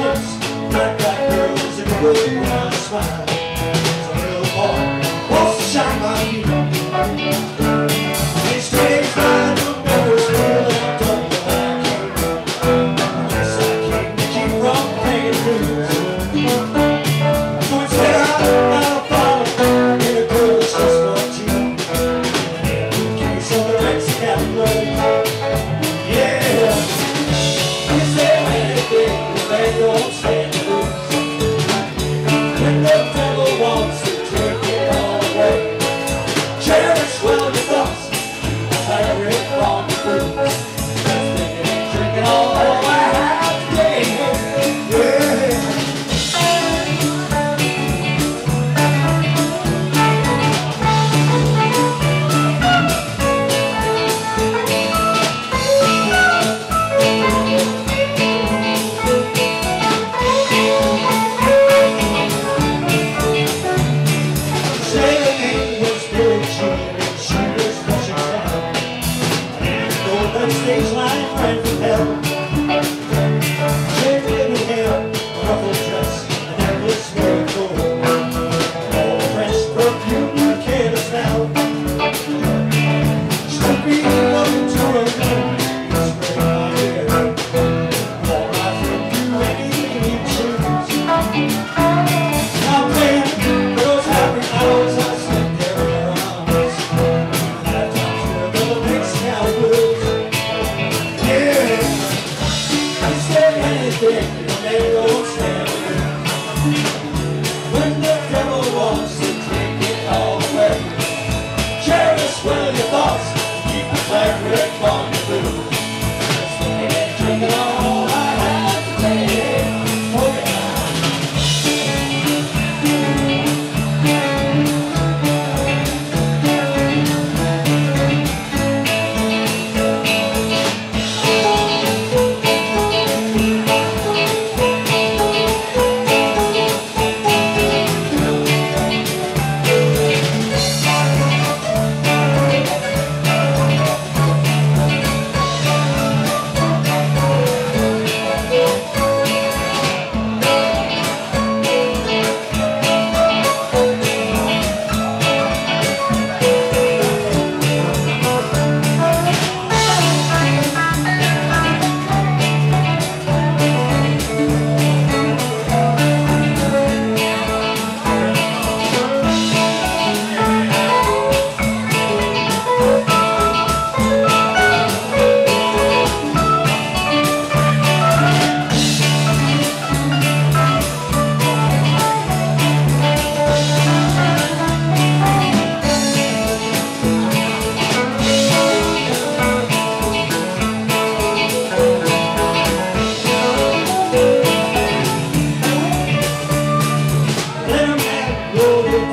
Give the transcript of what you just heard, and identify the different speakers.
Speaker 1: looks like that girl is a good one smile. Stage like friends from hell. understand